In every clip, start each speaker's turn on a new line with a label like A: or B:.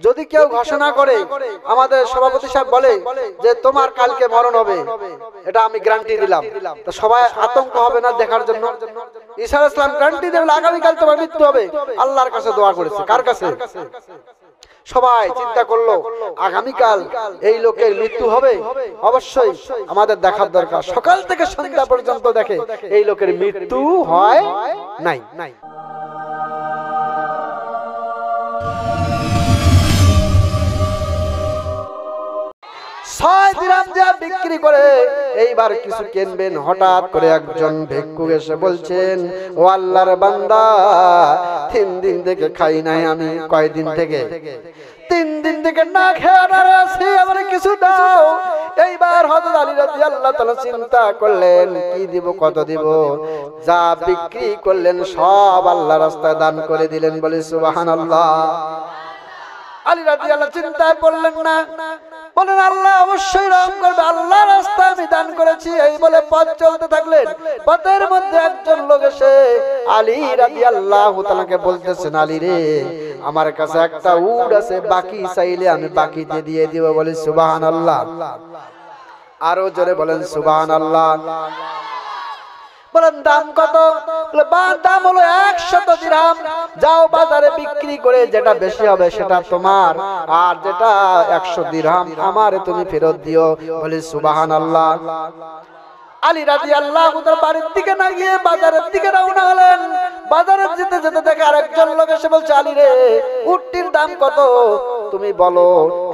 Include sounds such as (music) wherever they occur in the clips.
A: যদি কেউ ঘোষণা করে আমাদের সভাপতি সাহেব বলে যে তোমার কালকে মরণ হবে এটা আমি গ্যারান্টি দিলাম। তো সবাই আতঙ্ক হবে না দেখার জন্য। ঈসা ইসলাম গ্যারান্টি দেবে আগামীকাল তোমার মৃত্যু হবে। আল্লাহর কাছে দোয়া করেছে। কার কাছে? সবাই চিন্তা করল আগামীকাল এই লোকের মৃত্যু হবে। অবশ্যই আমাদের দেখার দরকার। সকাল থেকে সন্ধ্যা পর্যন্ত দেখে এই লোকের মৃত্যু হয় নাই। নাই। ছয় দিরাম যা বিক্রি করে, এইবার কিছু কিনবেন। হঠাৎ করে একজন ভিক্ষু এসে বলছেন, ও আল্লাহর বান্দা, তিন দিন থেকে খাই নাই আমি, কয়দিন থেকে? তিন দিন থেকে না খেয়ে আনারে আছি, আমার কিছু দাও। এইবার হযরত আলী রাদিয়াল্লাহু তাআলা চিন্তা করলেন, কি দিব, কত দিব? যা বিক্রি করলেন, সব আল্লাহ রাস্তায় দান করে দিলেন বলে, সুবহানাল্লাহ। আলী রাজি আল্লাহ চিন্তায় পড়লেন না। বলেন, আল্লাহ অবশ্যই রহম করবে। আল্লাহ রাস্তা আমি দান করেছি। এই বলে পথ চলতে থাকলেন। পথের মধ্যে একজন লোক এসে আলী রাজি আল্লাহ তালাকে বলতেছেন, আলী রে, আমার কাছে একটা উড আছে, বাকি চাইলে আমি বাকি দিয়ে দিয়ে দিব। বলে সুবাহান আল্লাহ আরও জোরে বলেন সুবাহান আল্লাহ বলেন, দাম কত? দাম হলো একশত দিরহাম যাও বাজারে বিক্রি করে যেটা বেশি হবে সেটা তোমার। আর যেটা একশো দিরহাম আমার তুমি ফেরত দিও। বলি সুবাহান আল্লাহ আলী রাজি আল্লাহ বাড়ির না গিয়ে বাজারের হলেন। বাজারে যেতে যেতে দেখে আরেকজন লোক এসে বলছে, আলী রে, উটটির দাম কত? তুমি বলো।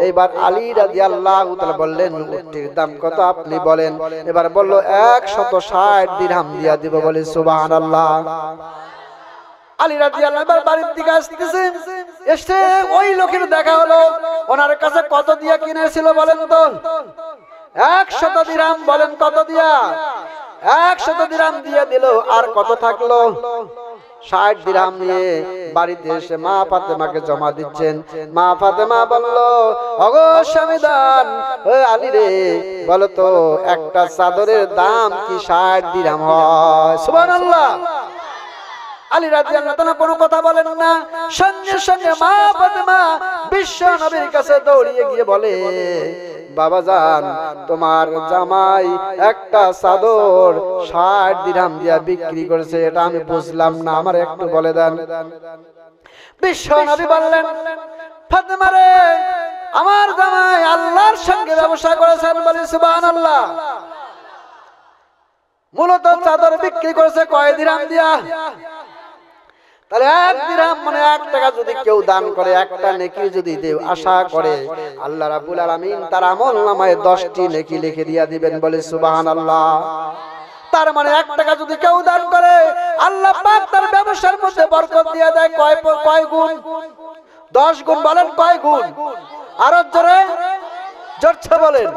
A: এইবার আলী রাজি আল্লাহ বললেন উটটির দাম কত আপনি বলেন? এবার বলল, একশত ষাট দিরহাম দিয়া দিব বলে সুবাহান আল্লাহ বাড়ির আসতেছে। এসে ওই লোকের দেখা হলো। ওনার কাছে কত দিয়া কিনেছিল বলেন তো? দিরাম বলেন কত দিয়া? একশত দিরাম দিয়ে দিল। আর কত থাকল? ষাট দিরাম নিয়ে বাড়িতে এসে মা ফাতেমাকে জমা দিচ্ছেন। মা ফাতেমা বলল, অগো স্বামীদান, ওই আলী রে, বলতো, একটা চাদরের দাম কি ষাট দিরাম হয়? সুবহানাল্লাহ। আলী রাজি আল্লাহ কোনো কথা বলেন না। সঙ্গে সঙ্গে মা ফাতেমা বিশ্ব নবীর কাছে দৌড়িয়ে গিয়ে বলে, বাবা যান তোমার জামাই একটা চাদর ষাট দিরহাম দিয়া বিক্রি করেছে, এটা আমি বুঝলাম না, আমার একটু বলে দেন। বিশ্ব নবী বললেন, ফাতেমা রে, আমার জামাই আল্লাহর সঙ্গে ব্যবসা করেছেন বলে সুবহানাল্লাহ। মূলত চাদর বিক্রি করেছে কয় দিরহাম দিয়া? তাহলে এক দিরহাম মানে এক টাকা যদি কেউ দান করে, একটা নেকি যদি দেও আশা করে, আল্লাহ রাব্বুল আলামিন তার আমল নামায় 10টি নেকি লিখে দিয়া দিবেন, বলে সুবহানাল্লাহ। তার মানে এক টাকা যদি কেউ দান করে, আল্লাহ পাক তার ব্যবসার মধ্যে বরকত দিয়ে দেয়, কয় কয় গুণ? 10 গুণ বলেন, কয় গুণ? আরও জোরে জোরছে বলেন।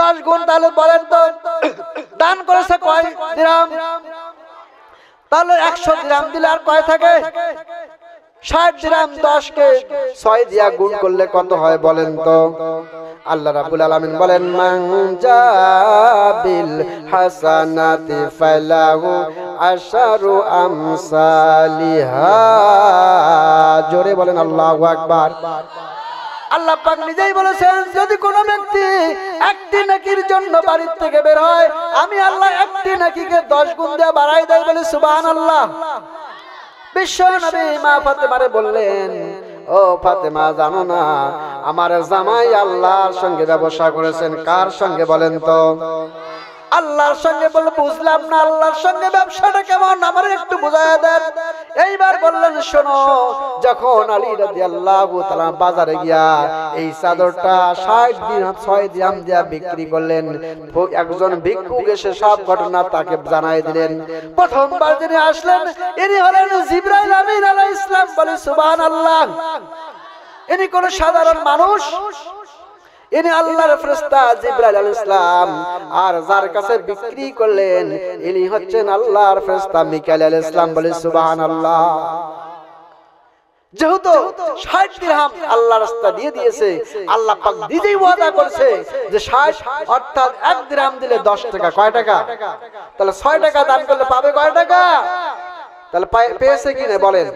A: দশ গুণ তাহলে বলেন তো, (coughs) দান করেছে কয় দিরাম? তাহলে একশো দিরাম দিলে আর কয় থাকে? ষাট দিরাম দশ কে ছয় দিয়া গুণ করলে কত হয় বলেন তো? আল্লাহ রাব্বুল আলামিন বলেন, মান জাবিল হাসানাতি ফালাহু আশারু আমসালিহা। জোরে বলেন আল্লাহু আকবার। আল্লাহ পাক নিজেই বলেছেন, যদি কোনো ব্যক্তি একটি নাকির জন্য বাড়ির থেকে বের হয়, আমি আল্লাহ একটি নাকিকে দশ গুণ দিয়ে বাড়াই দেয় বলে সুবান আল্লাহ বিশ্ব নবী মা ফাতেমারে বললেন, ও ফাতেমা, জানো না, আমার জামাই আল্লাহর সঙ্গে ব্যবসা করেছেন, কার সঙ্গে বলেন তো? আল্লাহর সঙ্গে বলে, বুঝলাম না আল্লাহর সঙ্গে ব্যবসাটা কেমন? আমার একটু বুঝায় দেন। এইবার বললেন, শোনো, যখন আলী রাদিয়াল্লাহু তাআলা বাজারে গিয়া এই চাদরটা 60 দিন 6 দিন দিয়া বিক্রি করলেন, একজন ভিক্ষুক এসে সব ঘটনা তাকে জানাই দিলেন। প্রথমবার যিনি আসলেন, ইনি হলেন জিবরাইল আমিন আলাইহিস সালাম। বলে, সুবহানাল্লাহ। ইনি কোন সাধারণ মানুষ। ইনি আল্লাহর ফেরেশতা জিবরাইল আলাইহিস সালাম। আর যার কাছে বিক্রি করলেন, ইনি হচ্ছেন আল্লাহর ফেরেশতা মিকাইল আলাইহিস সালাম বলে সুবহানাল্লাহ। যেহেতু ষাট দিরহাম আল্লাহ রাস্তা দিয়ে দিয়েছে, আল্লাহ পাক নিজেই ওয়াদা করছে যে ষাট অর্থাৎ এক দিরহাম দিলে দশ টাকা। কয় টাকা? তাহলে ছয় টাকা দান করলে পাবে কয় টাকা? তাহলে পেয়েছে কি না বলেন?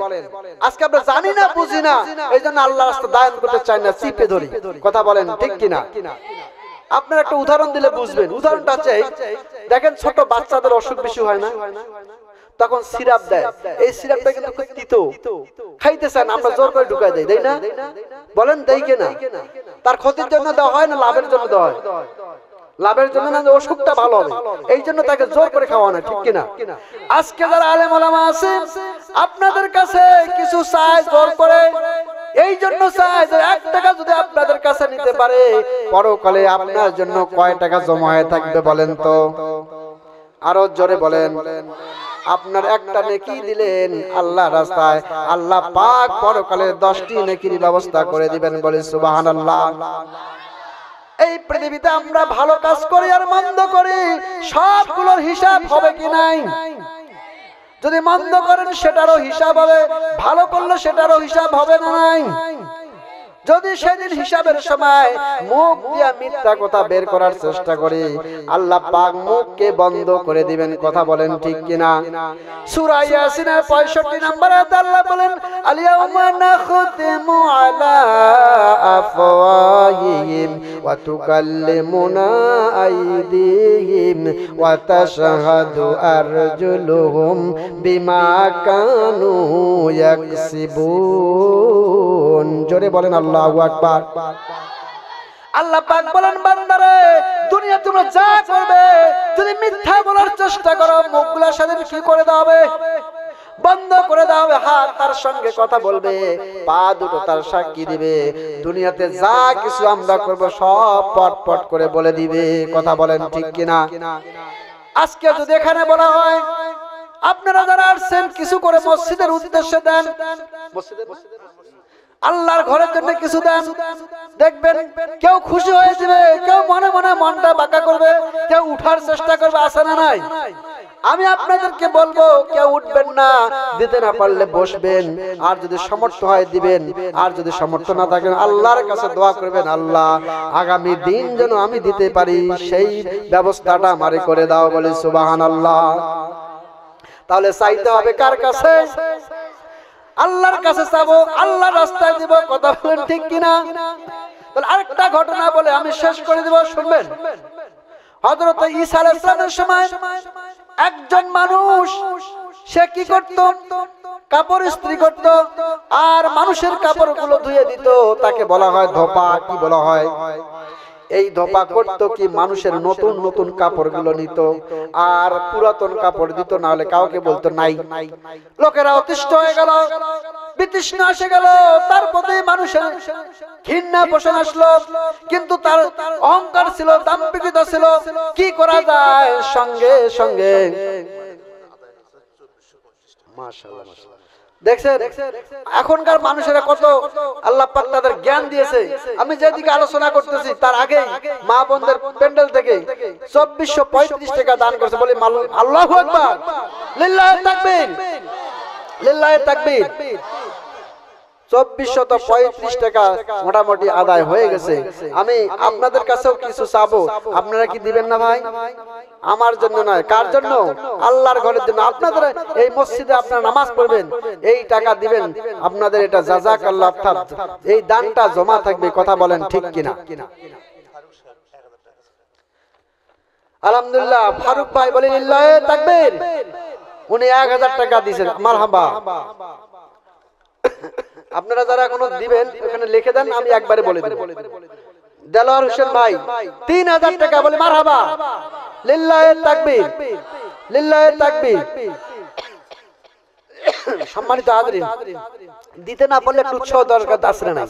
A: আজকে আমরা জানি না বুঝি না। এই জন্য আল্লাহ দায়ন করতে চাই না চিপে ধরি। কথা বলেন ঠিক কিনা? আপনার একটা উদাহরণ দিলে বুঝবেন। উদাহরণটা এই, দেখেন ছোট বাচ্চাদের অসুখ বেশি হয় না? তখন সিরাপ দেয়। এই সিরাপটা কিন্তু খুব তিতো। খাইতে আমরা জোর করে ঢুকাই দেই তাই না? বলেন দেই কিনা? তার ক্ষতির জন্য দেওয়া হয় না লাভের জন্য দেওয়া হয়? লাভের জন্য না অসুখটা ভালো হবে। এই জন্য তাকে জোর করে খাওয়া না ঠিক কিনা? আজকে যারা আলেম ওলামা আছে, আপনাদের কাছে কিছু চাই জোর করে। এই জন্য চাই যে এক টাকা যদি আপনাদের কাছে নিতে পারে, পরকালে আপনার জন্য কয় টাকা জমা হয়ে থাকবে বলেন তো? আরও জোরে বলেন। আপনার একটা নেকি দিলেন আল্লাহ রাস্তায়, আল্লাহ পাক পরকালে দশটি নেকির ব্যবস্থা করে দিবেন বলে সুবহানাল্লাহ। এই পৃথিবীতে আমরা ভালো কাজ করি আর মন্দ করি, সবগুলোর হিসাব হবে কি নাই? যদি মন্দ করেন সেটারও হিসাব হবে, ভালো করলে সেটারও হিসাব হবে না নাই? যদি সেদিন হিসাবের সময় মুখ দিয়া মিথ্যা কথা বের করার চেষ্টা করি, আল্লাহ পাক মুখকে বন্ধ করে দিবেন, কথা বলেন ঠিক কিনা? সূরা ইয়াসিনের 65 নম্বর আয়াতে আল্লাহ বলেন আলিয়াউমা নাখতিমু আলা আফওয়াহিহিম ওয়া তুকাল্লিমুনা আইদিহিম ওয়া তাশহাদু আরজুলুহুম বিমা কানু ইয়াকসিবুন। জোরে বলেন আল্লাহু। আকবার। আল্লাহ পাক বলেন, বান্দারে দুনিয়া যা করবে মিথ্যা বলার চেষ্টা করো কি করে বন্ধ করে দাও হাত তার সঙ্গে কথা বলবে, পা দুটো তার সাক্ষী দিবে, দুনিয়াতে যা কিছু আমরা করব, সব পট পট করে বলে দিবে। কথা বলেন ঠিক কিনা? আজকে যদি এখানে বলা হয়, আপনারা যারা আসছেন, কিছু করে মসজিদের উদ্দেশ্যে দেন। মসজিদের আল্লাহর ঘরের জন্য কিছু দেন। দেখবেন কেউ খুশি হয়ে যাবে, কেউ মনে মনে মনটা বাঁকা করবে, কেউ উঠার চেষ্টা করবে আসে না নাই? আমি আপনাদেরকে বলব, কেউ উঠবেন না, দিতে না পারলে বসবেন, আর যদি সমর্থ হয় দিবেন, আর যদি সমর্থ না থাকেন, আল্লাহর কাছে দোয়া করবেন, আল্লাহ, আগামী দিন যেন আমি দিতে পারি, সেই ব্যবস্থাটা আমারে করে দাও বলে সুবাহান আল্লাহ তাহলে চাইতে হবে কার কাছে? আল্লাহর কাছে চাবো আল্লাহ রাস্তায় দিব কথা বলেন ঠিক কিনা? তাহলে আরেকটা ঘটনা বলে আমি শেষ করে দিব শুনবেন। হযরত ঈসা আলাইহিস সময় একজন মানুষ সে কি করত? কাপড় ইস্ত্রি করত। আর মানুষের কাপড়গুলো ধুয়ে দিত তাকে বলা হয় ধোপা কি বলা হয়? এই ধোপা করতো কি মানুষের নতুন নতুন কাপড়গুলো নিত। আর পুরাতন কাপড় দিত না হলে কাউকে বলতো নাই। লোকেরা অতিষ্ঠ হয়ে গেল, বিতৃষ্ণ আসে গেল। তার প্রতি মানুষের ঘৃণা পোষণ আসলো। কিন্তু তার অহংকার ছিল দাম্পিকতা ছিল। কি করা যায়? সঙ্গে সঙ্গে। মাশাআল্লাহ মাশাআল্লাহ। এখনকার মানুষেরা কত আল্লাহ পাক তাদের জ্ঞান দিয়েছে। আমি যেদিকে আলোচনা করতেছি, তার আগে মা বোনদের প্যান্ডেল থেকে চব্বিশশো পঁয়ত্রিশ টাকা দান করছে বলে আল্লাহ আকবার। লিল্লাহ তাকবীর। লিল্লাহ তাকবীর। চব্বিশশত পঁয়ত্রিশ টাকা মোটামুটি আদায় হয়ে গেছে। আমি আপনাদের কাছেও কিছু চাবো। আপনারা কি দিবেন না ভাই? আমার জন্য নয়। কার জন্য? আল্লাহর ঘরের জন্য। আপনাদের এই মসজিদে আপনারা নামাজ পড়বেন। এই টাকা দিবেন। আপনাদের এটা জাজাক আল্লাহ অর্থাৎ এই দানটা জমা থাকবে কথা বলেন ঠিক কিনা? আলহামদুলিল্লাহ, ফারুক ভাই বলেন তাকবীর। উনি এক হাজার টাকা দিয়েছেন। মারহাবা। আপনারা যারা এখনও দিবেন এখানে লিখে দেন, আমি একবারে বলে দেব। দেলোয়ার হোসেন ভাই, তিন হাজার টাকা বলে মার হাবা লিল্লাহে তাকবীর লিল্লাহে তাকবীর। সম্মানিত হাজরিন, দিতে না পারলে একটু উৎসাহ দরকার আছে না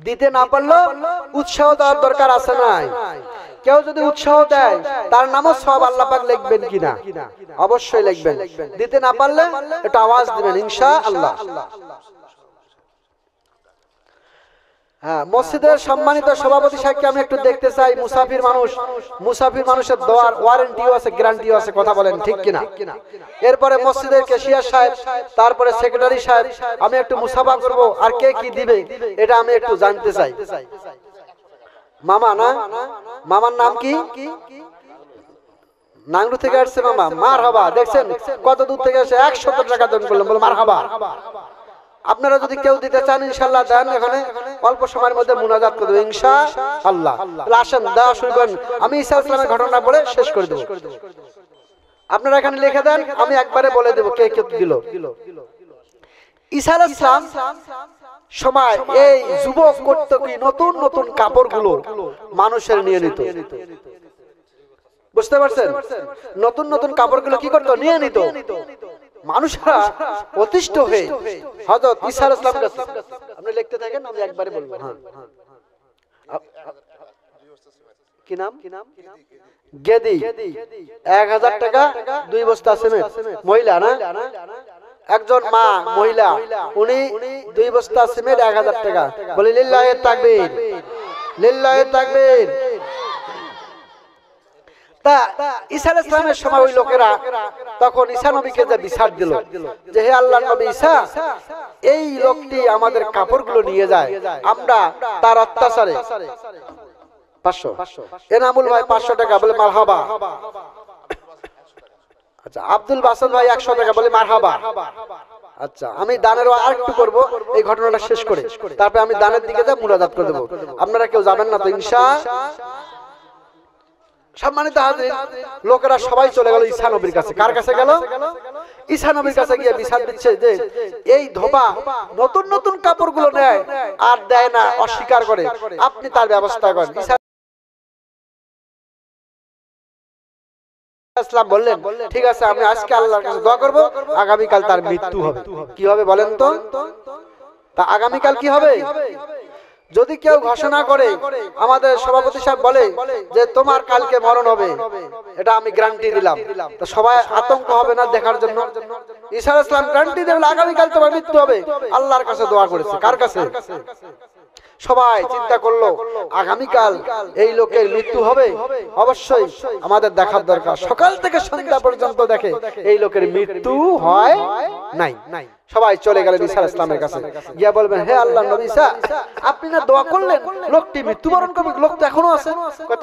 A: দিতে না পারল উৎসাহ দেওয়ার দরকার আছে নাই? কেউ যদি উৎসাহ দেয়, তার নামও সব আল্লাহ পাক লিখবেন কিনা? অবশ্যই লিখবেন। দিতে না পারলে একটু আওয়াজ দিবেন ইনশা আল্লাহ হ্যাঁ মসজিদের সম্মানিত সভাপতি সাহেবকে আমি একটু দেখতে চাই, মুসাফির মানুষ, মুসাফির মানুষের দোয়ার ওয়ারেন্টিও আছে গ্যারান্টিও আছে, কথা বলেন, ঠিক কিনা? এরপরে মসজিদের কেশিয়ার সাহেব, তারপরে সেক্রেটারি সাহেব, আমি একটু মুসাফা করব, আর কে কি দিবে, এটা আমি একটু জানতে চাই। মামা না? মামার নাম কি? নাংরু থেকে আসছে মামা মার হবা দেখছেন? কত দূর থেকে এসে একশো টাকা দান করলাম বলে মার হবা আপনারা যদি কেউ দিতে চান ইনশাল্লাহ দেন এখানে। অল্প সময়ের মধ্যে মুনাজাত করে দেবো ইনশা আল্লাহ আসেন, দেওয়া শুরু করেন। আমি ইসলামের ঘটনা বলে শেষ করে দেবো। আপনারা এখানে লিখে দেন, আমি একবারে বলে দেবো কে কে দিল। আলাইহিস ইসলাম সময় এই যুবক করত কি? নতুন নতুন কাপড়গুলো মানুষের নিয়ে নিত। বুঝতে পারছেন? নতুন নতুন কাপড়গুলো কি করতো? নিয়ে নিত। মানুষরা অতিষ্ঠ হয়ে সালাম আপনি লিখতে থাকেন, আমি একবারে বলব। হ্যাঁ কি নাম কি নাম? গেদি। এক হাজার টাকা, দুই বস্তা সিমেন্ট। মহিলা না? একজন মা, মহিলা। উনি দুই বস্তা সিমেন্ট, এক হাজার টাকা। বলে, লিল্লাহে তাকবীর। লিল্লাহে তাকবীর। তা ঈসা আলাইহিস সালামের সময় লোকেরা তখন ঈসা নবীকে যে বিচার দিল, যে হে আল্লাহ নবী এই লোকটি আমাদের কাপড়গুলো নিয়ে যায়, আমরা তার অত্যাচারে। পাঁচশো। এনামুল ভাই পাঁচশো টাকা, বলে আচ্ছা আব্দুল বাসন ভাই একশো টাকা, বলে মারহাবা। আচ্ছা আমি দানের আর একটু করব, এই ঘটনাটা শেষ করে। তারপরে আমি দানের দিকে যা মুরাদাত করে দেবো। আপনারা কেউ যাবেন না তো, ইনশা সম্মানিত লোকেরা সবাই চলে গেল ঈসা নবীর কাছে। কার কাছে গেল? ঈসা নবীর কাছে গিয়ে বিচার দিচ্ছে যে এই ধোবা নতুন নতুন কাপড়গুলো নেয় আর দেয় না, অস্বীকার করে। আপনি তার ব্যবস্থা করেন। বললেন, ঠিক আছে, আমি আজকে আল্লাহর কাছে দোয়া তার মৃত্যু হবে। কি হবে বলেন তো? তা আগামীকাল কি হবে? যদি কেউ ঘোষণা করে, আমাদের সভাপতি সাহেব বলে যে তোমার কালকে মরণ হবে, এটা আমি গ্যারান্টি দিলাম। তো সবাই আতঙ্ক হবে না দেখার জন্য। ইসার ইসলাম গ্যারান্টি দেবে আগামীকাল তোমার মৃত্যু হবে। আল্লাহর কাছে দোয়া করেছে। কার কাছে? সবাই চিন্তা করল আগামীকাল এই লোকের মৃত্যু হবে? অবশ্যই আমাদের দেখার দরকার। সকাল থেকে সন্ধ্যা পর্যন্ত দেখে এই লোকের মৃত্যু হয়? নাই। নাই। সবাই চলে গেলেন ঈসা ইসলামের কাছে। গিয়া বলবেন হে আল্লাহ নবী ঈসা আপনি না দোয়া করলেন? লোকটি মৃত্যুবরণ করবে লোক তো এখনও আছে?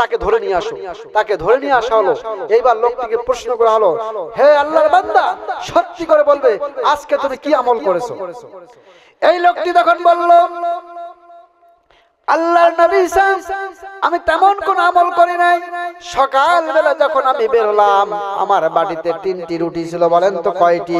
A: তাকে ধরে নিয়ে আসো। তাকে ধরে নিয়ে আসা হলো। এইবার লোকটিকে প্রশ্ন করা হলো হে আল্লাহর বান্দা সত্যি করে বলবে আজকে তুমি কি আমল করেছ? এই লোকটি তখন বলল আল্লাহর নবী আমি তেমন কোন আমল করি নাই। সকাল বেলা যখন আমি বের হলাম আমার বাড়িতে তিনটি রুটি ছিল, বলেন তো কয়টি?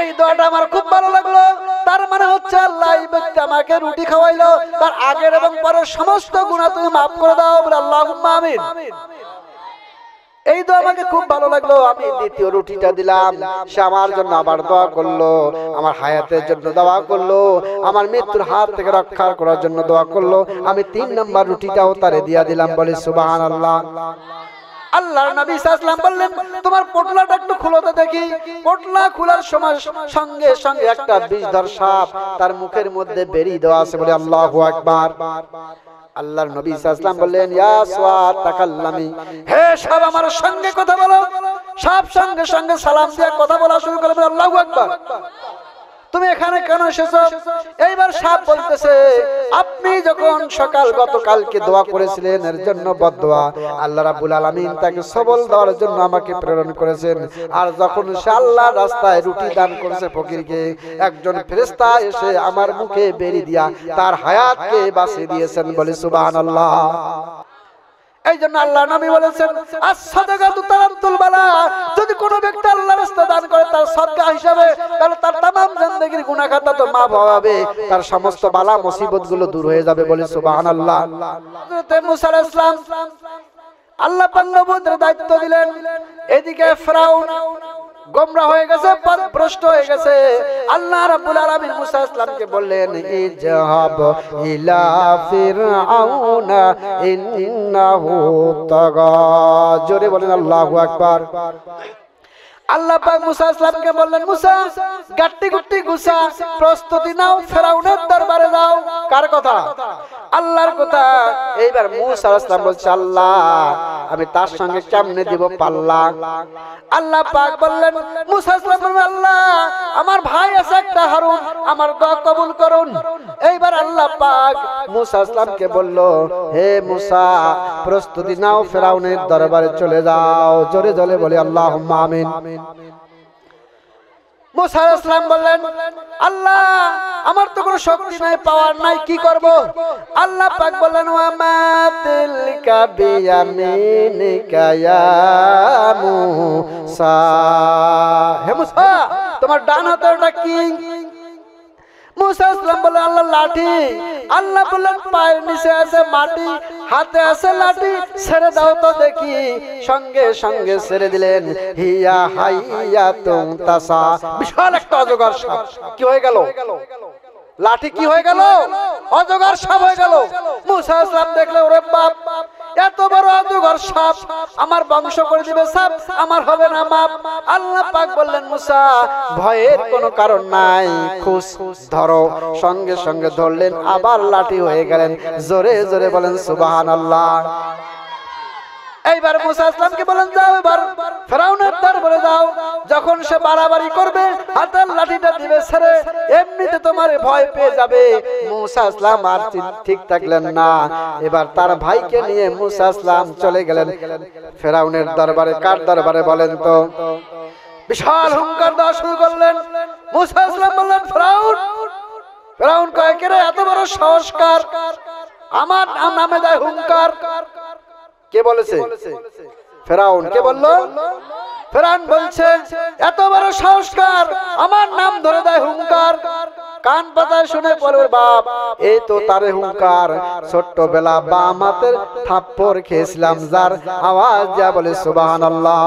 A: এই দোয়াটা আমার খুব ভালো লাগল। তার মানে হচ্ছে আল্লাহ এই ব্যক্তি আমাকে রুটি খাওয়াইলো। তার আগের এবং পরের সমস্ত গুণা তুমি মাফ করে দাও বলে আল্লাহ আমিন। এই দোয়া আমাকে খুব ভালো লাগল। আমি দ্বিতীয় রুটিটা দিলাম। সে আমার জন্য আবার দোয়া করল। আমার হায়াতের জন্য দোয়া করল। আমার মৃত্যুর হাত থেকে রক্ষা করার জন্য দোয়া করল। আমি তিন নম্বর রুটিটাও তারে দিয়া দিলাম বলে সুবাহান আল্লাহ আল্লাহর নবী সাল্লাম বললেন তোমার পটলাটা একটু খুলো তো দেখি। পটলা খোলার সময় সঙ্গে সঙ্গে একটা বিষধর সাপ তার মুখের মধ্যে বেরিয়ে দেওয়া আছে বলে আল্লাহু আকবার। আল্লাহর নবী সাল্লাম বললেন ইয়া সাওয়াত তাকাল্লামি হে সব আমার সঙ্গে কথা বলো। সব সঙ্গে সঙ্গে সালাম দিয়ে কথা বলা শুরু করে আল্লাহু আকবার। তুমি এখানে কেন এসেছ? এইবার সাপ বলতেছে, আপনি যখন সকাল গতকালকে দোয়া করেছিলেন, এর জন্য বদোয়া আল্লাহ রাব্বুল আলামিন তাকে সবল দেওয়ার জন্য আমাকে প্রেরণ করেছেন। আর যখন সে আল্লাহ রাস্তায় রুটি দান করেছে ফকিরকে, একজন ফেরেশতা এসে আমার মুখে বেরি দিয়া তার হায়াতকে বাঁচিয়ে দিয়েছেন বলে সুবহানাল্লাহ। এই জন্য আল্লাহ নামি বলেছেন যদি কোনো ব্যক্তি আল্লাহ রাস্তা দান করে তার সদকা হিসাবে, তাহলে তার তাম জিন্দগির গুণা খাতা তো মা ভাবে তার সমস্ত বালা মুসিবতগুলো দূর হয়ে যাবে বলে সুবাহান আল্লাহ মুসার ইসলাম আল্লাহ পান্নবুদের দায়িত্ব দিলেন। এদিকে ফ্রাউন গোমরা হয়ে গেছে ভ্রষ্ট হয়ে গেছে। আল্লাহ রাব্বুল আলামিন মুসা ইসলামকে বললেন, ইজহাব ইলা ফিরআউনা, ইন্নাহু তাগা। জোরে বলেন আল্লাহু আকবার। আল্লাহ পাক মুসা ইসলামকে বললেন, মুসা, গাট্টি গুট্টি গুসা প্রস্তুতি নাও, ফেরাউনের দরবারে যাও। কার কথা? আল্লাহর কথা। এইবার মুসা ইসলাম বলছে, আল্লাহ আমি তার সঙ্গে কেমনে দিব পাল্লা? আল্লাহ পাক বললেন আল্লাহ, আমার ভাই আছে একটা হারুন, আমার দোয়া কবুল করুন। এইবার আল্লাহ পাক মুসা ইসলামকে বলল, হে মুসা, প্রস্তুতি নাও, ফেরাউনের দরবারে চলে যাও। জোরে জোরে বলে আল্লাহ আমিন। আল্লাহ, আমার তো কোনো শক্তি নাই, পাওয়ার নাই, কি করব? আল্লাহ পাক বললেন ওয়ামা তিলকা বিয়ামিনিকা ইয়া মুসা হে মুসা, তোমার ডান কি? ইসলাম বলে আল্লাহ লাঠি আছে মাটি, হাতে আছে লাঠি, ছেড়ে তো দেখি। সঙ্গে সঙ্গে ছেড়ে দিলেন হাইয়া তুম বিশাল একটা কি হয়ে গেল? লাঠি কি হয়ে গেল? অজগর সাপ হয়ে গেল। মুসা ইসলাম দেখলে ওরে বাপ এত বড় অজগর সাপ। আমার বংশ করে দিবে সাপ আমার হবে না মাপ। আল্লাহ পাক বললেন মুসা ভয়ের কোনো কারণ নাই। খুশ ধরো। সঙ্গে সঙ্গে ধরলেন আবার লাঠি হয়ে গেলেন। জোরে জোরে বলেন সুবাহান আল্লাহ এইবার মুসা ইসলামকে বলেন, যাও এবার। ফেরাউনের দরবারে যাও। যখন সে বাড়াবাড়ি করবে, হাতের লাঠিটা দিবে ছেড়ে, এমনিতে তোমার ভয় পেয়ে যাবে। মুসা ইসলাম আর ঠিক- থাকলেন না। এবার তার ভাইকে নিয়ে মুসা ইসলাম চলে গেলেন। ফেরাউনের দরবারে, কার দরবারে বলেন তো? বিশাল হুঙ্কার দেওয়া শুরু করলেন। মুসা ইসলাম বললেন, ফেরাউন ফেরাউন কয়েকের এত বড় সংস্কার। আমার নামে দেয় হুঙ্কার। কে বলেছে? ফেরাউন। কে বলল? ফেরাউন বলছে এত বড় সংস্কার আমার নাম ধরে দেয় হুঙ্কার। কান পাতায় শুনে পড়বে বাপ এই তো তারে হুঙ্কার। ছোট্ট বেলা বাম হাতের থাপ্পর খেয়েছিলাম যার আওয়াজ যা বলে সুবাহ আল্লাহ